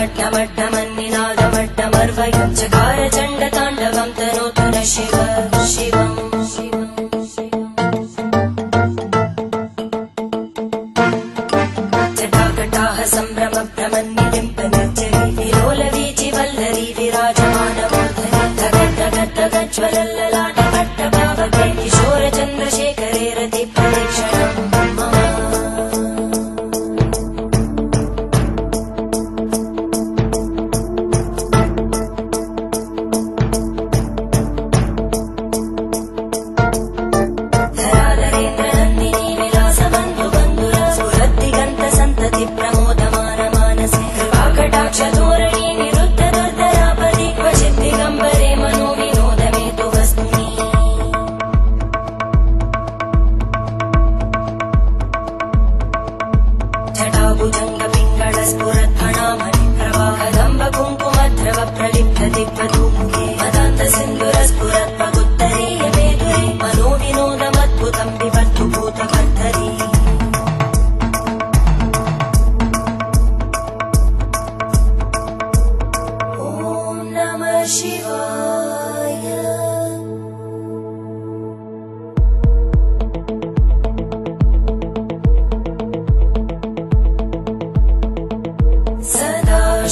लम्बिताम्बुजङ्गमालिकामट्टमट्टमट्टमन्निनादमट्टमर्वयं चकार चण्डताण्डवं तनोतु न शिव शिवम् जटाकटाः सम्भ्रम भ्रमन्निलिम्पनर्जरी विलोलवीचि वल्लरी विराजमानमूर्धनि धगद् धगद् धगज्ज्वलल्ललाटपट्टपावके किशोरचन्द्रशेखरे रति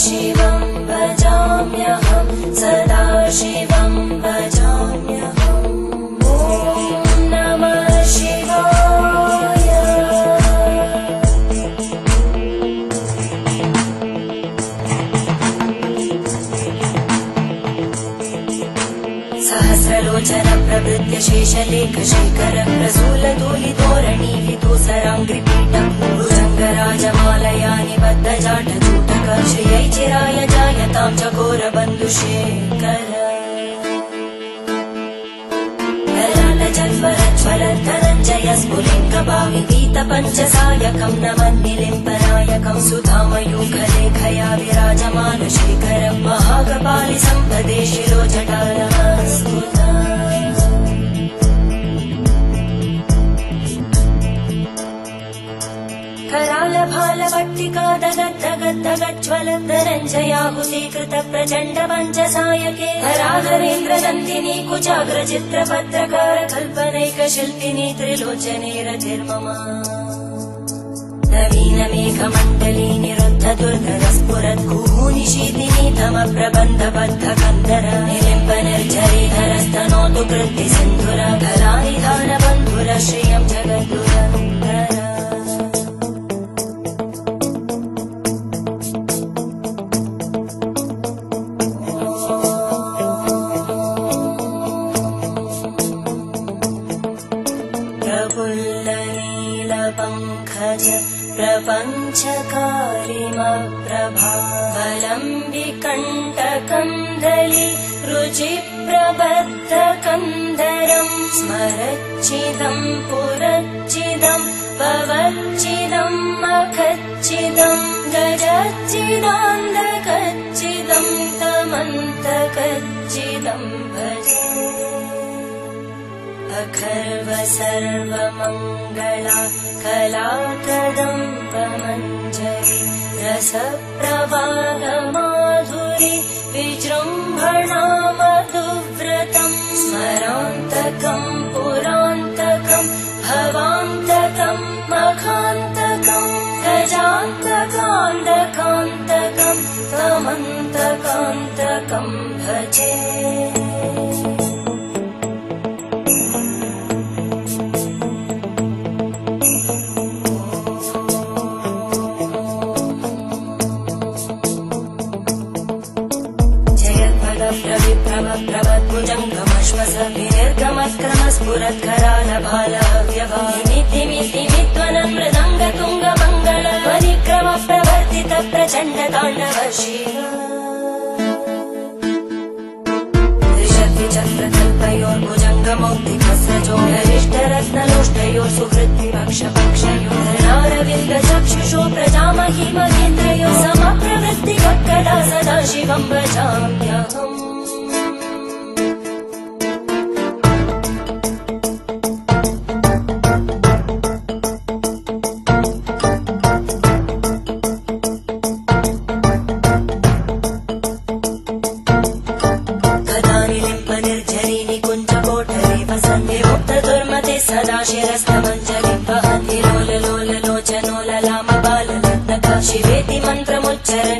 शिवं भजाम्यहं सदा शिवं सहस्रलोचन प्रवृत्य शेषलेखशेखर प्रसूलधूलितोरणी विदूसराङ्घ्रिपीठम् भुजङ्गराजमालया निबद्धजाटचूटक श्रियै चिराय जायतां चकोरबन्धुशेखर धनञ्जय स्फुलिङ्गभावितीत पञ्चसायकं नमन्निलिम्बनायकं सुधामयूखलेखया विराजमान शेखरं महागपालि सम्पदे करालभालभट्टिका दगद्दगद्दगज्ज्वलन्दरञ्जयाहुतीकृत प्रचण्ड पञ्चसायके हराधरेन्द्रनन्दिनी कुचाग्रचित्रपत्रकार कल्पनैकशिल्पिनी त्रिलोचने रतिर्मम नवीनमेघमण्डली निरुद्ध दुर्धर स्फुरत् कुहूनिशीतिनी तम प्रबन्धबद्ध कन्दर निलिम्ब निर्झरीधरस्तनोतु कृत्ति सिन्धुर धरानिधान बन्धुर श्रियं प्रपञ्चकारिमप्रभावलम्बिकण्टकन्दलि रुचिप्रबद्धकन्दरम् स्मरच्चिदम् पुरच्चिदम् पवच्चिदम् मखच्चिदम् गजच्चिदान्धकच्चिदम् सर्वमङ्गला कला कदम्बमञ्जरि रसप्रवाहमाधुरि विजृम्भणा मधुव्रतम् स्मरान्तकम् पुरान्तकम् भवान्तकम् मखान्तकम् गजान्तकान्तकान्तकम् तमन्तकान्तकम् भजे जयद्भगप्रविप्रभप्रभद्भुजङ्गमश्वस विनिर्गमत्क्रमस्फुरत्करालभालव्यभामितिमितिमित्वनमृदङ्ग तुङ्गमङ्गल परिक्रम प्रवर्तित प्रचण्ड ताण्डव शिव त्रिशक्तिचक्रकल्पयोर्भुजङ्गमौक्तिकस्रजोगरिष्ठरत्नलोष्टयोः सुहृद्विपक्षपक्षयो धरणारविन्द चक्षुषो प्रजामहि महेन्द्रयो समप्रवृत्तिकक्कदा सदा शिवं भजाम्यहम् र्मति सदा शिरस्ता मञ्चरिपन्तिरोलोलोचनो ललामबाल तथा शिवेति मन्त्रमुच्चर